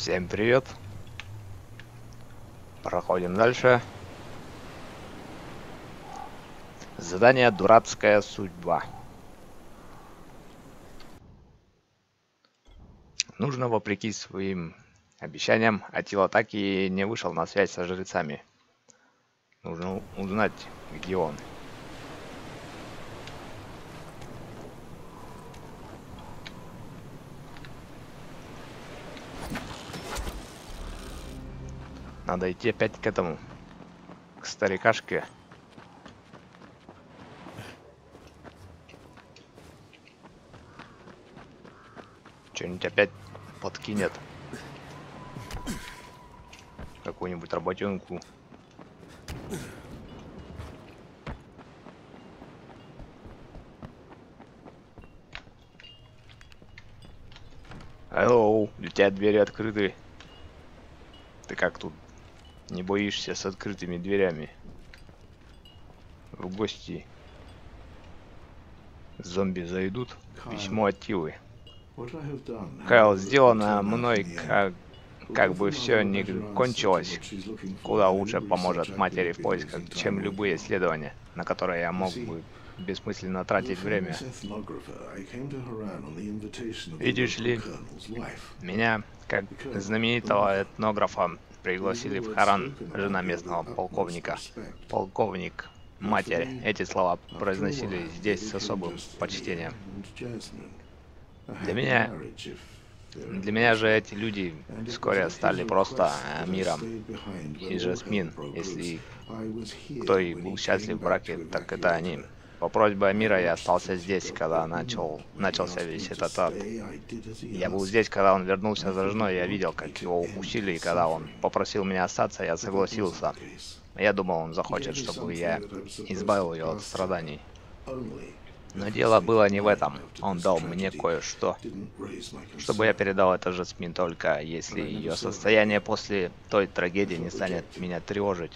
Всем привет. Проходим дальше. Задание «Дурацкая судьба». Нужно, вопреки своим обещаниям, Атила так и не вышел на связь со жрецами. Нужно узнать, где он. Надо идти опять к этому. К старикашке. Что-нибудь опять подкинет. Какую-нибудь работенку. Алло, у тебя двери открыты. Ты как тут не боишься с открытыми дверями. В гости зомби зайдут. Письмо от Тилы. Кайл, сделано мной, как, как бы все не кончилось, куда лучше поможет матери в поисках, чем любые исследования, на которые я мог бы бессмысленно тратить время. Видишь ли, меня, как знаменитого этнографа, пригласили в Харан жена местного полковника. Полковник, матери. Эти слова произносили здесь с особым почтением. Для меня... Для меня же эти люди вскоре стали просто миром. И Жасмин, если кто и был счастлив в браке, так это они. По просьбе Амира я остался здесь, когда начал, начался весь этот ад. Я был здесь, когда он вернулся за женой, я видел, как его укусили, и когда он попросил меня остаться, я согласился. Я думал, он захочет, чтобы я избавил ее от страданий. Но дело было не в этом. Он дал мне кое-что, чтобы я передал это Жасмин только, если ее состояние после той трагедии не станет меня тревожить.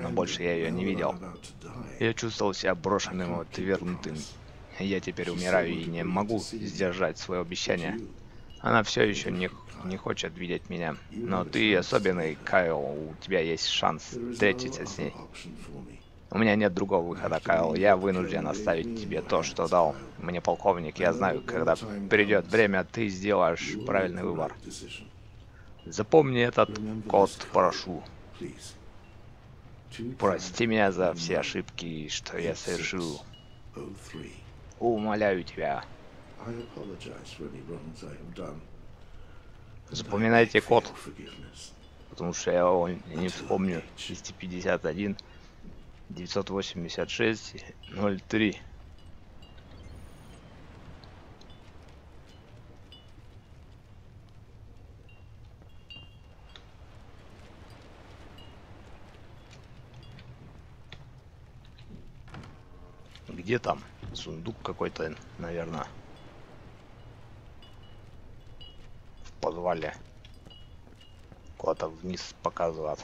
Но больше я ее не видел. Я чувствовал себя брошенным и отвергнутым. Я теперь умираю и не могу сдержать свое обещание. Она все еще не, не хочет видеть меня. Но ты особенный, Кайл, у тебя есть шанс встретиться с ней. У меня нет другого выхода, Кайл. Я вынужден оставить тебе то, что дал мне полковник. Я знаю, когда придет время, ты сделаешь правильный выбор. Запомни этот код, прошу. Прости меня за все ошибки, что я совершил. Умоляю тебя. Запоминайте код, потому что я его не вспомню. 251 986 03 Где там? Сундук какой-то, наверное. В подвале. Куда-то вниз показывает.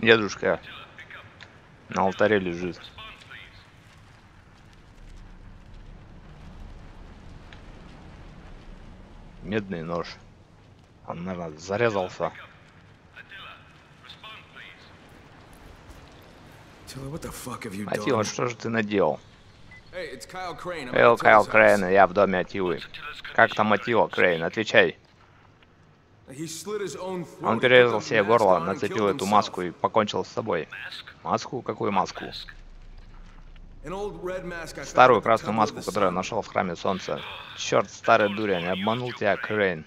Дедушка на алтаре лежит. Медный нож. Он, наверное, зарезался. Атила, что же ты наделал? Эл, Кайл Крейн, я в доме Атилы. Как там Атила, Крейн? Отвечай. Он перерезал себе горло, нацепил эту маску и покончил с собой. Маску? Какую маску? Старую красную маску, которую я нашел в храме солнца. Черт, старый дурень, обманул тебя, Крейн.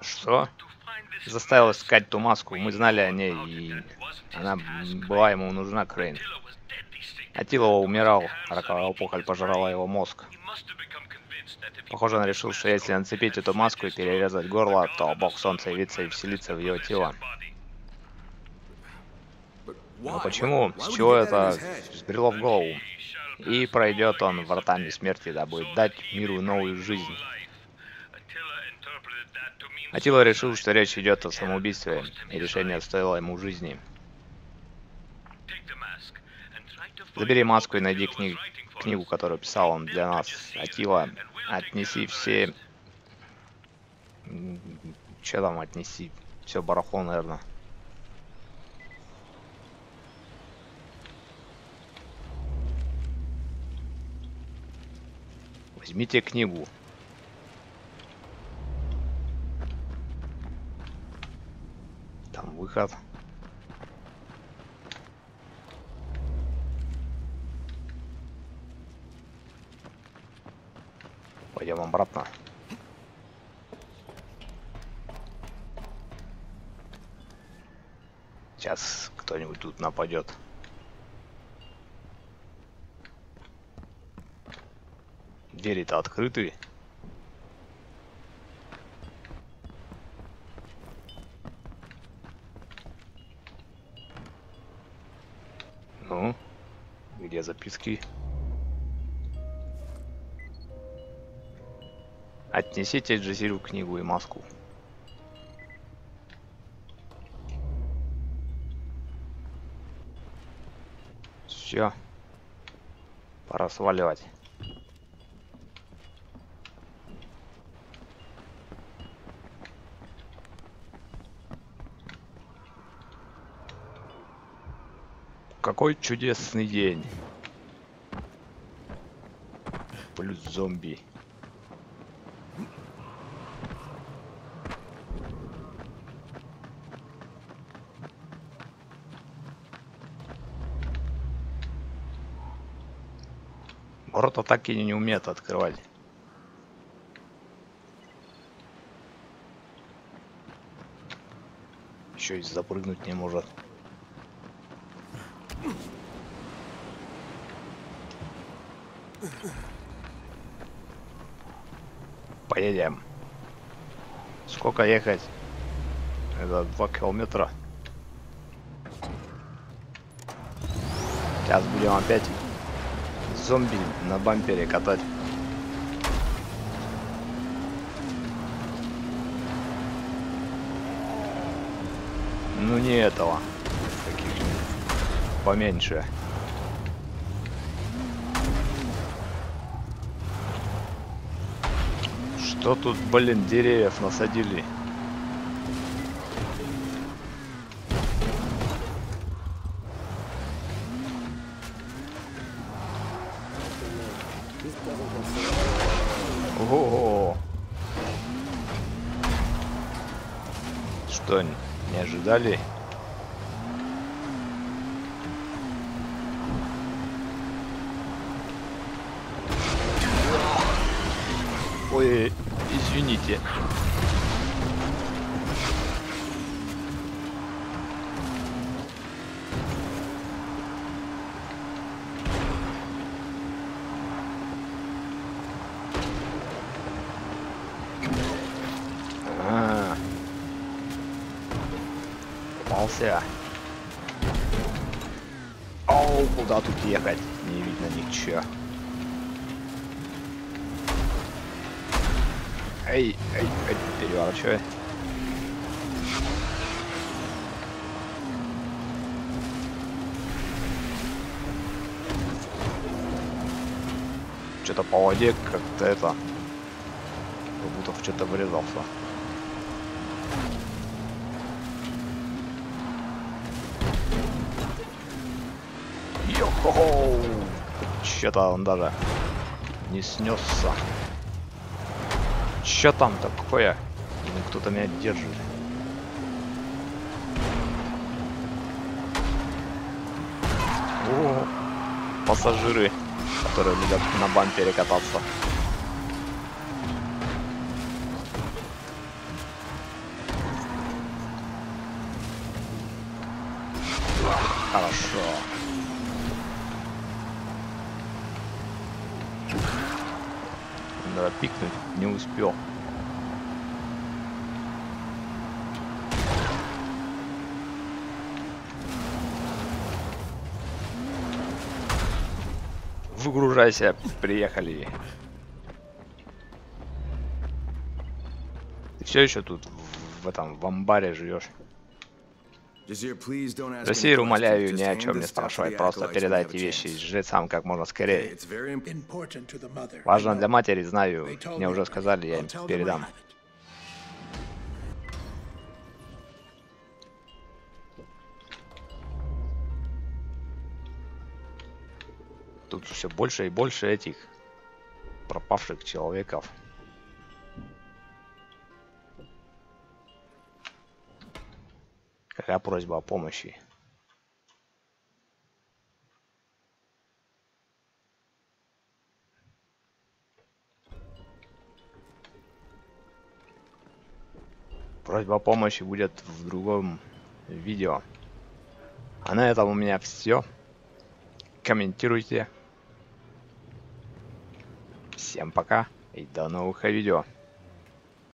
Что? Заставил искать ту маску, мы знали о ней, и она была ему нужна, Крейн. Атилова умирал, раковая опухоль пожрала его мозг. Похоже, он решил, что если нацепить эту маску и перерезать горло, то бог солнца явится и вселится в его тело. Но почему? С чего это взбрело в голову? И пройдет он вратами смерти, дабы дать миру новую жизнь. Атила решил, что речь идет о самоубийстве, и решение стоило ему жизни. Забери маску и найди книг, книгу, которую писал он для нас. Атила, отнеси все... Че там отнеси? Все барахло, наверное. Возьмите книгу. Там выход. Обратно. Сейчас кто-нибудь тут нападет. Двери-то открыты. Ну, где записки? Отнесите Джазиру книгу и маску. Все. Пора сваливать. Какой чудесный день. Плюс зомби. Ворота так и не умеют открывать. Еще и запрыгнуть не может. Поедем. Сколько ехать? Это два километра. Сейчас будем опять зомби на бампере катать. Ну не этого. Таких поменьше. Что тут, блин, деревьев насадили? Ого! Что, не ожидали? Ой, извините. Попался. Оу, куда тут ехать? Не видно ничего. Эй, эй, эй, переворачивай. Что-то по воде как-то это... Как будто в что-то врезался. Что-то он даже не снесся. Че там такое? Кто-то меня держит. О, пассажиры, которые любят на бампере кататься. Хорошо. надо пикнуть. Не успел. Выгружайся, приехали. Ты все еще тут в этом в амбаре живешь? Жасир, умоляю, ни о чем не спрашивай, просто передайте вещи жрецам как можно скорее. Важно для матери, знаю, мне уже сказали, я им передам. Тут все больше и больше этих пропавших человеков. Какая просьба о помощи? Просьба о помощи будет в другом видео. А на этом у меня все. Комментируйте. Всем пока и до новых видео.